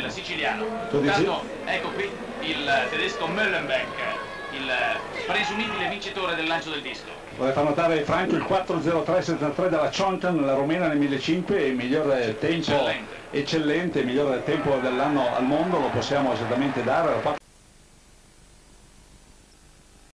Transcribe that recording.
del siciliano. Intanto, ecco qui il tedesco Möllenbeck, il presumibile vincitore del lancio del disco. Vorrei far notare Franco il 4.03.73 della Chontan, la romena nel 1500, il miglior tempo Eccellente. il miglior tempo dell'anno al mondo, lo possiamo esattamente dare.